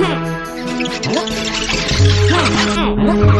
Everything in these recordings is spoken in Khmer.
哼，哼，哼，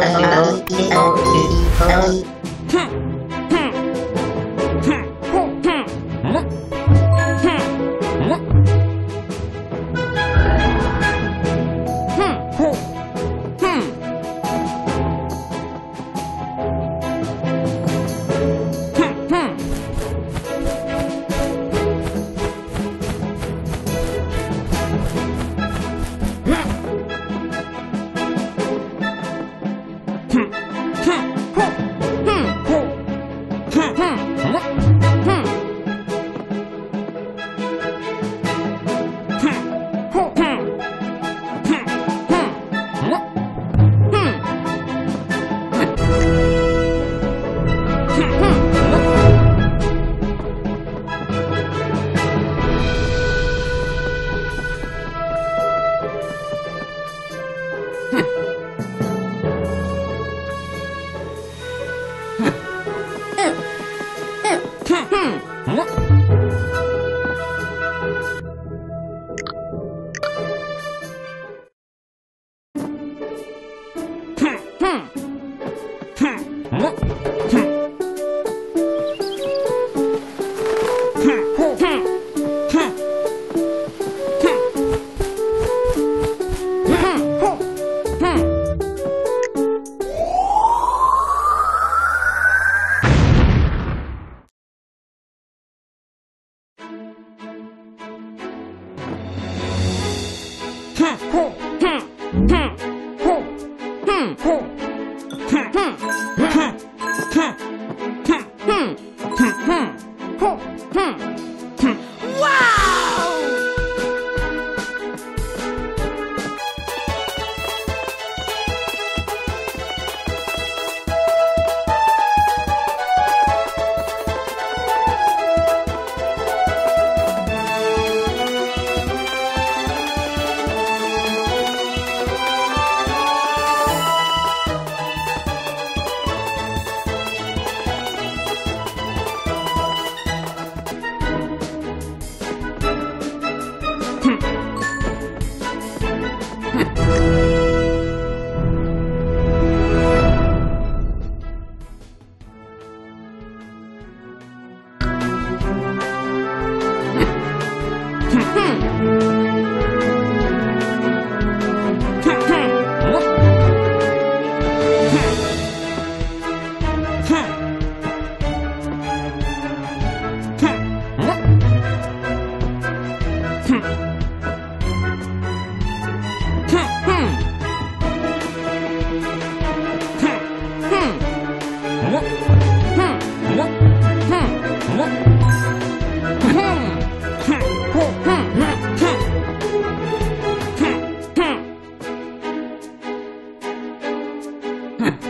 L-O-E-O-E-O. 哼哼哼哼哼 Hmm.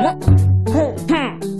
Huh?